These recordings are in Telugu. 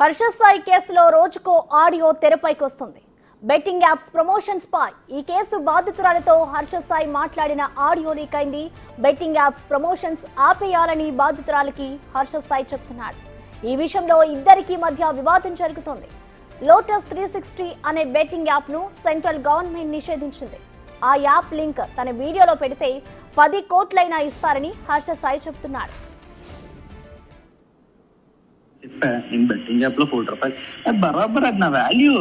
హర్ష సాయి కేసులో రోజుకో ఆడియో తెరపైకి వస్తుంది. బెట్టింగ్ యాప్స్ ప్రమోషన్స్ పై ఈ కేసు బాధితురాలతో హర్ష సాయి మాట్లాడిన ఆడియో లీక్ అయింది. బెట్టింగ్ యాప్స్ ప్రమోషన్స్ ఆపేయాలని బాధితురాలకి హర్ష సాయి చెప్తున్నాడు. ఈ విషయంలో ఇద్దరికి మధ్య వివాదం జరుగుతోంది. లోటస్ త్రీ సిక్స్టీ అనే బెట్టింగ్ యాప్ను సెంట్రల్ గవర్నమెంట్ నిషేధించింది. ఆ యాప్ లింక్ తన వీడియోలో పెడితే పది కోట్లైనా ఇస్తారని హర్ష సాయి చెప్తున్నాడు. చెప్పా నేను బెట్టింగ్ యాప్లో కోటి రూపాయలు అది బరాబర్ అది నా వాల్యూ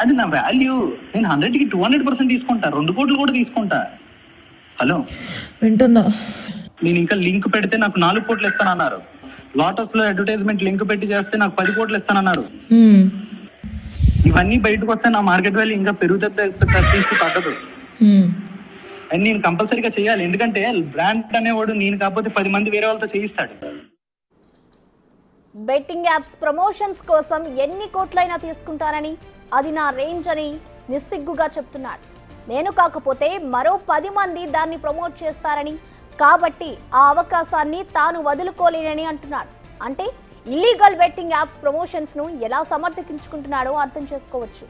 అది నా వాల్యూ నేను హండ్రెడ్కి టూ హండ్రెడ్ పర్సెంట్ తీసుకుంటా రెండు కోట్లు కూడా తీసుకుంటా హలో వింటున్నా నేను ఇంకా లింక్ పెడితే నాకు నాలుగు కోట్లు ఇస్తానన్నారు లోటస్లో అడ్వర్టైజ్మెంట్ లింక్ పెట్టి చేస్తే నాకు పది కోట్లు ఇస్తానన్నారు. ఇవన్నీ బయటకు వస్తే నా మార్కెట్ వాల్యూ ఇంకా పెరుగుతుంది తప్పించి తగ్గదు. అండ్ నేను కంపల్సరీగా చేయాలి ఎందుకంటే బ్రాండ్ అనేవాడు నేను కాకపోతే పది మంది వేరే వాళ్ళతో చేయిస్తాడు బెట్టింగ్ యాప్స్ ప్రమోషన్స్ కోసం ఎన్ని కోట్లైనా తీసుకుంటానని అది నా రేంజ్ అని నిస్సిగ్గుగా చెప్తున్నాడు. నేను కాకపోతే మరో పది మంది దాన్ని ప్రమోట్ చేస్తారని కాబట్టి ఆ అవకాశాన్ని తాను వదులుకోలేనని అంటున్నాడు. అంటే ఇల్లీగల్ బెట్టింగ్ యాప్స్ ప్రమోషన్స్ను ఎలా సమర్థించుకుంటున్నాడో అర్థం చేసుకోవచ్చు.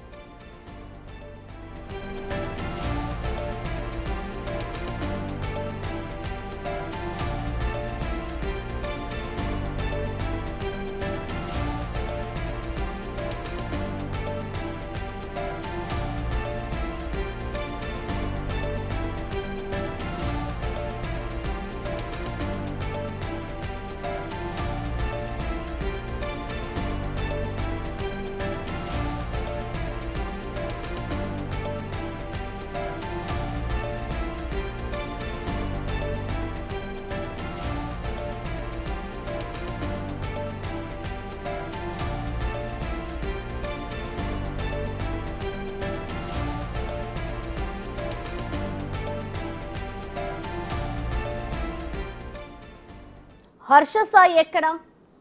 హర్ష సాయి ఎక్కడ?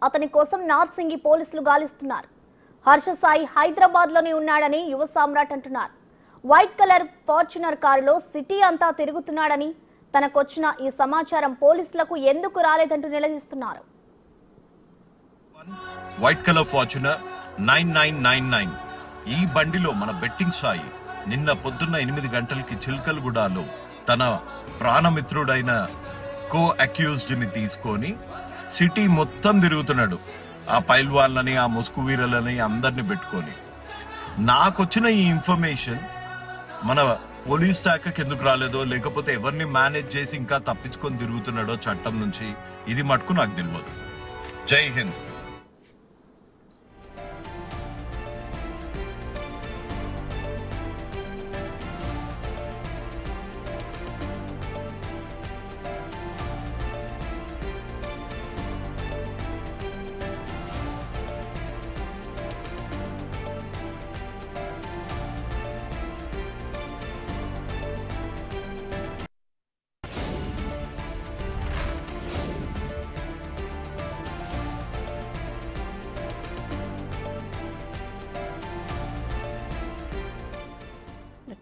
అతని కోసం నాథ్ సింగి పోలీసులు గాలిస్తున్నారు. హర్ష సాయి ఉన్నాడని యువ సామ్రాట్ అంటున్నారు. వైట్ కలర్ ఫార్చునర్ కారులో సిటీ అంతా తిరుగుతున్నాడని తనకొచ్చిన ఈ సమాచారం పోలీసులకు ఎందుకు రాలేదంటూ నిలదీస్తున్నారు. White colour Fortuner nine nine nine nine. ఈ బండిలో మన బెట్టింగ్ సాయి నిన్న పొద్దున్న ఎనిమిది గంటలకి చిల్కలగూడలో తన ప్రాణమిత్రుడైన కో అక్యూజ్డ్ని తీసుకొని సిటీ మొత్తం తిరుగుతున్నాడు. ఆ పైల్వాళ్ళని ఆ ముసుగు వీరలని అందరిని పెట్టుకొని. నాకొచ్చిన ఈ ఇన్ఫర్మేషన్ మన పోలీస్ శాఖకి ఎందుకు రాలేదో లేకపోతే ఎవరిని మేనేజ్ చేసి ఇంకా తప్పించుకొని తిరుగుతున్నాడో చట్టం నుంచి ఇది మటుకు నాకు తెలియదు జై హింద్.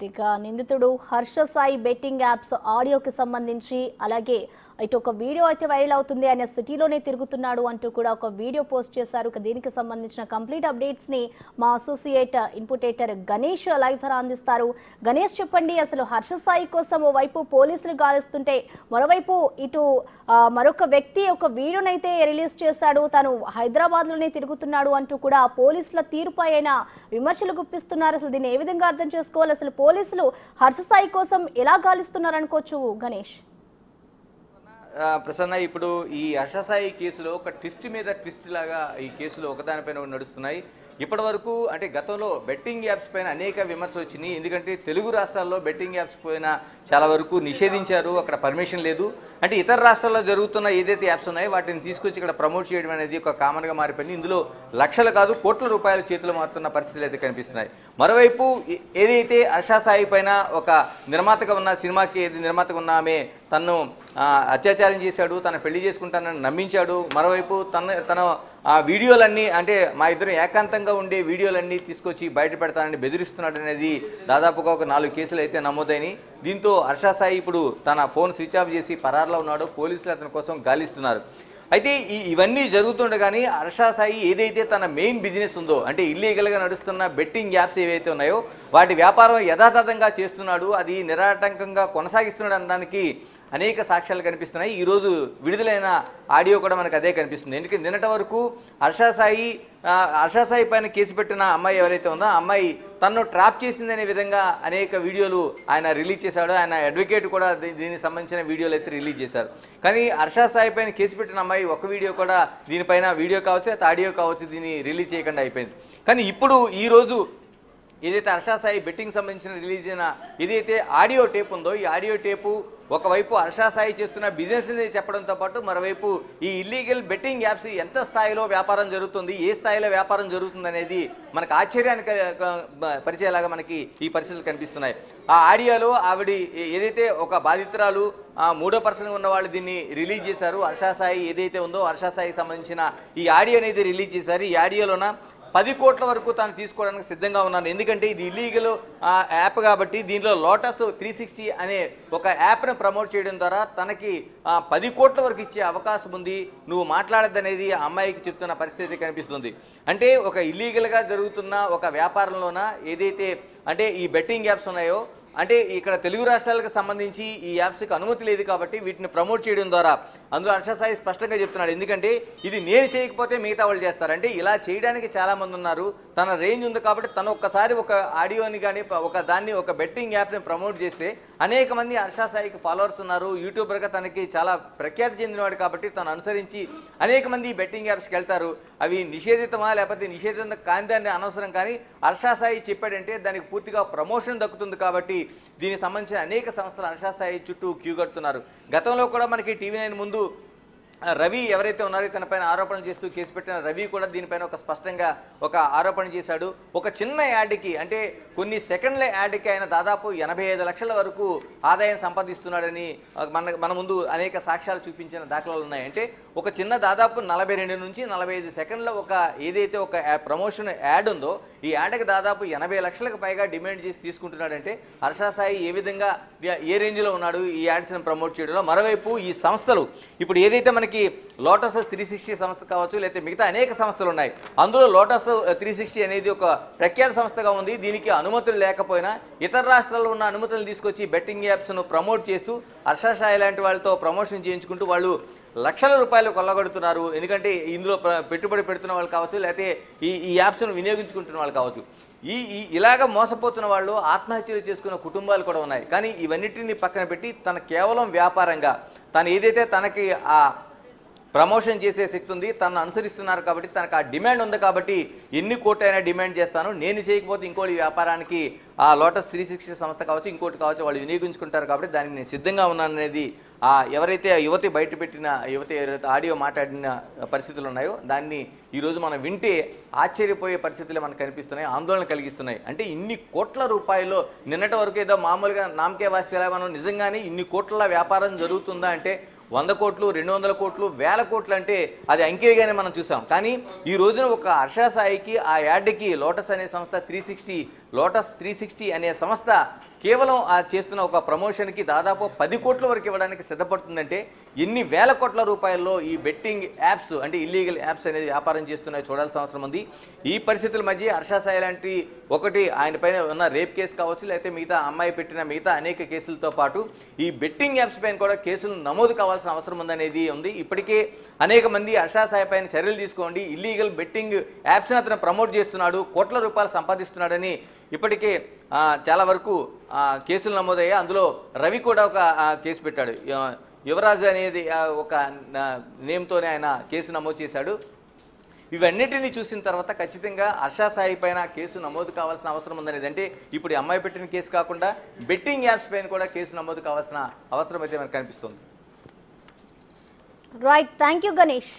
ఇక నిందితుడు హర్ష సాయి బెట్టింగ్ యాప్స్ ఆడియోకి సంబంధించి అలాగే ఇటు ఒక వీడియో అయితే వైరల్ అవుతుంది ఆయన సిటీలోనే తిరుగుతున్నాడు అంటూ కూడా ఒక వీడియో పోస్ట్ చేశారు. దీనికి సంబంధించిన కంప్లీట్ అప్డేట్స్ని మా అసోసియేట్ ఇన్పుటేటర్ గణేష్ లైవ్ ధర అందిస్తారు. గణేష్ చెప్పండి అసలు హర్ష సాయి కోసం ఓవైపు పోలీసులు గాలిస్తుంటే మరోవైపు ఇటు మరొక వ్యక్తి ఒక వీడియోనైతే రిలీజ్ చేశాడు. తను హైదరాబాద్లోనే తిరుగుతున్నాడు అంటూ కూడా పోలీసుల తీరుపై అయిన విమర్శలు గుప్పిస్తున్నారు. అసలు దీన్ని ఏ విధంగా అర్థం చేసుకోవాలి? అసలు పోలీసులు హర్ష సాయి కోసం ఎలా గాలిస్తున్నారు అనుకోవచ్చు గణేష్? ప్రసన్న ఇప్పుడు ఈ అషసాయి కేసులో ఒక ట్విస్ట్ మీద ట్విస్ట్ లాగా ఈ కేసులో ఒకదానిపైన నడుస్తున్నాయి. ఇప్పటి వరకు అంటే గతంలో బెట్టింగ్ యాప్స్ పైన అనేక విమర్శలు వచ్చినాయి. ఎందుకంటే తెలుగు రాష్ట్రాల్లో బెట్టింగ్ యాప్స్ పైన చాలా వరకు నిషేధించారు. అక్కడ పర్మిషన్ లేదు. అంటే ఇతర రాష్ట్రాల్లో జరుగుతున్న ఏదైతే యాప్స్ ఉన్నాయో వాటిని తీసుకొచ్చి ఇక్కడ ప్రమోట్ చేయడం అనేది ఒక కామన్గా మారిపోయింది. ఇందులో లక్షలు కాదు కోట్ల రూపాయల చేతులు మారుతున్న పరిస్థితులు అయితే కనిపిస్తున్నాయి. మరోవైపు ఏదైతే అర్షా సాయి పైన ఒక నిర్మాతగా ఉన్న సినిమాకి ఏది నిర్మాతగా ఉన్న ఆమె తను అత్యాచారం చేశాడు తన పెళ్ళి చేసుకుంటానని నమ్మించాడు. మరోవైపు తన తన ఆ వీడియోలన్నీ అంటే మా ఇద్దరు ఏకాంతంగా ఉండే వీడియోలన్నీ తీసుకొచ్చి బయట పెడతానని బెదిరిస్తున్నాడు అనేది దాదాపుగా ఒక నాలుగు కేసులు అయితే నమోదైనవి దీంతో హర్షాసాయి ఇప్పుడు తన ఫోన్ స్విచ్ ఆఫ్ చేసి పరారులో ఉన్నాడు. పోలీసులు అతని కోసం గాలిస్తున్నారు. అయితే ఈ ఇవన్నీ జరుగుతుండగానే హర్షా సాయి ఏదైతే తన మెయిన్ బిజినెస్ ఉందో అంటే ఇల్లీగల్గా నడుస్తున్న బెట్టింగ్ యాప్స్ ఏవైతే ఉన్నాయో వాటి వ్యాపారం యథాతథంగా చేస్తున్నాడు. అది నిరాటంకంగా కొనసాగిస్తున్నాడు అనడానికి అనేక సాక్ష్యాలు కనిపిస్తున్నాయి. ఈరోజు విడుదలైన ఆడియో కూడా మనకు అదే కనిపిస్తుంది. ఎందుకంటే నిన్నటి వరకు హర్షా సాయి హర్షా సాయి పైన కేసు పెట్టిన అమ్మాయి ఎవరైతే ఉందో ఆ అమ్మాయి తన్ను ట్రాప్ చేసిందనే విధంగా అనేక వీడియోలు ఆయన రిలీజ్ చేశాడు. ఆయన అడ్వకేట్ కూడా దీ- దీనికి సంబంధించిన వీడియోలు అయితే రిలీజ్ చేశారు. కానీ హర్షా సాయి పైన కేసు పెట్టిన అమ్మాయి ఒక వీడియో కూడా దీనిపైన వీడియో కావచ్చు లేకపోతే ఆడియో కావచ్చు దీన్ని రిలీజ్ చేయకుండా అయిపోయింది. కానీ ఇప్పుడు ఈరోజు ఏదైతే అర్షాసాయి బెట్టింగ్ సంబంధించిన రిలీజ్ అయిన ఏదైతే ఆడియో టేప్ ఉందో ఈ ఆడియో టేపు ఒకవైపు అర్షాసాయి చేస్తున్న బిజినెస్ చెప్పడంతో పాటు మరోవైపు ఈ ఇల్లీగల్ బెట్టింగ్ యాప్స్ ఎంత స్థాయిలో వ్యాపారం జరుగుతుంది ఏ స్థాయిలో వ్యాపారం జరుగుతుంది అనేది మనకు ఆశ్చర్యానికి పరిచయలాగా మనకి ఈ పరిస్థితులు కనిపిస్తున్నాయి. ఆ ఆడియోలో ఆవిడ ఏదైతే ఒక బాధితురాలు మూడో పర్సన్ ఉన్న వాళ్ళు దీన్ని రిలీజ్ చేశారు హర్షా సాయి ఏదైతే ఉందో హర్షా సాయికి సంబంధించిన ఈ ఆడియో అనేది రిలీజ్ చేశారు. ఈ ఆడియోలోన పది కోట్ల వరకు తాను తీసుకోవడానికి సిద్ధంగా ఉన్నాను. ఎందుకంటే ఇది ఇల్లీగల్ యాప్ కాబట్టి దీనిలో లోటస్ త్రీ సిక్స్టీ అనే ఒక యాప్ను ప్రమోట్ చేయడం ద్వారా తనకి పది కోట్ల వరకు ఇచ్చే అవకాశం ఉంది. నువ్వు మాట్లాడద్దనేది ఆ అమ్మాయికి చెప్తున్న పరిస్థితి కనిపిస్తుంది. అంటే ఒక ఇల్లీగల్గా జరుగుతున్న ఒక వ్యాపారంలోన ఏదైతే అంటే ఈ బెట్టింగ్ యాప్స్ ఉన్నాయో అంటే ఇక్కడ తెలుగు రాష్ట్రాలకు సంబంధించి ఈ యాప్స్కి అనుమతి లేదు కాబట్టి వీటిని ప్రమోట్ చేయడం ద్వారా అందులో హర్ష సాయి స్పష్టంగా చెప్తున్నాడు. ఎందుకంటే ఇది నేను చేయకపోతే మిగతా వాళ్ళు చేస్తారంటే ఇలా చేయడానికి చాలా మంది ఉన్నారు. తన రేంజ్ ఉంది కాబట్టి తను ఒక్కసారి ఒక ఆడియోని కానీ ఒక దాన్ని ఒక బెట్టింగ్ యాప్ని ప్రమోట్ చేస్తే అనేక మంది హర్ష సాయికి ఫాలోవర్స్ ఉన్నారు. యూట్యూబర్గా తనకి చాలా ప్రఖ్యాతి చెందినవాడు కాబట్టి తను అనుసరించి అనేక మంది ఈ బెట్టింగ్ యాప్స్కి వెళ్తారు. అవి నిషేధితమా లేకపోతే నిషేధిత కాని దాన్ని అనవసరం? కానీ హర్ష సాయి చెప్పాడంటే దానికి పూర్తిగా ప్రమోషన్ దక్కుతుంది కాబట్టి దీనికి సంబంధించిన అనేక సంస్థలు హర్షా సాయి చుట్టూ క్యూ కడుతున్నారు. గతంలో కూడా మనకి టీవీ నైన్ ముందు ముందు రవి ఎవరైతే ఉన్నారో తనపైన ఆరోపణలు చేస్తూ కేసు పెట్టిన రవి కూడా దీనిపైన ఒక స్పష్టంగా ఒక ఆరోపణ చేశాడు. ఒక చిన్న యాడ్కి అంటే కొన్ని సెకండ్ల యాడ్కి ఆయన దాదాపు ఎనభై ఐదు లక్షల వరకు ఆదాయం సంపాదిస్తున్నాడని మన మన ముందు అనేక సాక్ష్యాలు చూపించిన దాఖలాలు ఉన్నాయి. అంటే ఒక చిన్న దాదాపు నలభై రెండు నుంచి నలభై ఐదు సెకండ్ల ఒక ఏదైతే ఒక ప్రమోషన్ యాడ్ ఉందో ఈ ఏటకి దాదాపు ఎనభై లక్షలకు పైగా డిమాండ్ చేసి తీసుకుంటున్నాడంటే హర్షా సాయి ఏ విధంగా ఏ రేంజ్లో ఉన్నాడు ఈ యాడ్స్ని ప్రమోట్ చేయడంలో? మరోవైపు ఈ సంస్థలు ఇప్పుడు ఏదైతే మనకి లోటస్ త్రీ సిక్స్టీ సంస్థ కావచ్చు లేకపోతే మిగతా అనేక సంస్థలు ఉన్నాయి అందులో లోటస్ త్రీ సిక్స్టీ అనేది ఒక ప్రఖ్యాత సంస్థగా ఉంది. దీనికి అనుమతులు లేకపోయినా ఇతర రాష్ట్రాల్లో ఉన్న అనుమతులు తీసుకొచ్చి బెట్టింగ్ యాప్స్ను ప్రమోట్ చేస్తూ హర్షా సాయి లాంటి వాళ్ళతో ప్రమోషన్ చేయించుకుంటూ వాళ్ళు లక్షల రూపాయలు కొల్లగొడుతున్నారు. ఎందుకంటే ఇందులో పెట్టుబడి పెడుతున్న వాళ్ళు కావచ్చు లేకపోతే ఈ ఈ యాప్స్ను వినియోగించుకుంటున్న వాళ్ళు కావచ్చు. ఈ ఈ ఇలాగ మోసపోతున్న వాళ్ళు ఆత్మహత్యలు చేసుకున్న కుటుంబాలు కూడా ఉన్నాయి. కానీ ఇవన్నిటిని పక్కన పెట్టి తన కేవలం వ్యాపారంగా తను ఏదైతే తనకి ఆ ప్రమోషన్ చేసే శక్తి ఉంది తనను అనుసరిస్తున్నారు కాబట్టి తనకు ఆ డిమాండ్ ఉంది కాబట్టి ఎన్ని కోట్లైనా డిమాండ్ చేస్తాను. నేను చేయకపోతే ఇంకోటి వ్యాపారానికి ఆ లోటస్ త్రీ సిక్స్టీ సంస్థ కావచ్చు ఇంకోటి కావచ్చు వాళ్ళు వినియోగించుకుంటారు కాబట్టి దానికి నేను సిద్ధంగా ఉన్నాననేది ఆ ఎవరైతే ఆ యువతి బయట పెట్టిన యువతి ఎవరైతే ఆడియో మాట్లాడిన పరిస్థితులు ఉన్నాయో దాన్ని ఈరోజు మనం వింటే ఆశ్చర్యపోయే పరిస్థితులు మనకు కనిపిస్తున్నాయి ఆందోళన కలిగిస్తున్నాయి. అంటే ఇన్ని కోట్ల రూపాయలు నిన్నటి వరకు ఏదో మామూలుగా నామకే వాస్తేలా మనం నిజంగానే ఇన్ని కోట్ల వ్యాపారం జరుగుతుందా అంటే వంద కోట్లు రెండు వందల కోట్లు వేల కోట్లు అంటే అది అంకెగానే మనం చూసాం. కానీ ఈ రోజున ఒక హర్షసాయికి ఆ యాడ్కి లోటస్ అనే సంస్థ three sixty lotus three sixty అనే సంస్థ కేవలం ఆ చేస్తున్న ఒక ప్రమోషన్కి దాదాపు పది కోట్ల వరకు ఇవ్వడానికి సిద్ధపడుతుందంటే ఎన్ని వేల కోట్ల రూపాయల్లో ఈ బెట్టింగ్ యాప్స్ అంటే ఇల్లీగల్ యాప్స్ అనేది వ్యాపారం చేస్తున్నాయి చూడాల్సిన అవసరం ఉంది. ఈ పరిస్థితుల మధ్య హర్షాసాయి లాంటి ఒకటి ఆయన పైన ఉన్న రేప్ కేసు కావచ్చు లేకపోతే మిగతా అమ్మాయి పెట్టిన మిగతా అనేక కేసులతో పాటు ఈ బెట్టింగ్ యాప్స్ పైన కూడా కేసులు నమోదు కావాల్సిన అవసరం ఉందనేది ఉంది. ఇప్పటికే అనేక మంది హర్షాసాయి పైన చర్యలు తీసుకోండి. ఇల్లీగల్ బెట్టింగ్ యాప్స్ని అతను ప్రమోట్ చేస్తున్నాడు కోట్ల రూపాయలు సంపాదిస్తున్నాడని ఇప్పటికే చాలా వరకు కేసులు నమోదయ్యాయి. అందులో రవి కూడా ఒక కేసు పెట్టాడు. యువరాజు అనేది ఒక నేమ్తోనే ఆయన కేసు నమోదు చేశాడు. ఇవన్నిటిని చూసిన తర్వాత ఖచ్చితంగా హర్షా సాయి పైన కేసు నమోదు కావాల్సిన అవసరం ఉందనేది. అంటే ఇప్పుడు అమ్మాయి పెట్టిన కేసు కాకుండా బెట్టింగ్ యాప్స్ పైన కూడా కేసు నమోదు కావాల్సిన అవసరం అయితే మనకు కనిపిస్తుంది. Right thank you Ganesh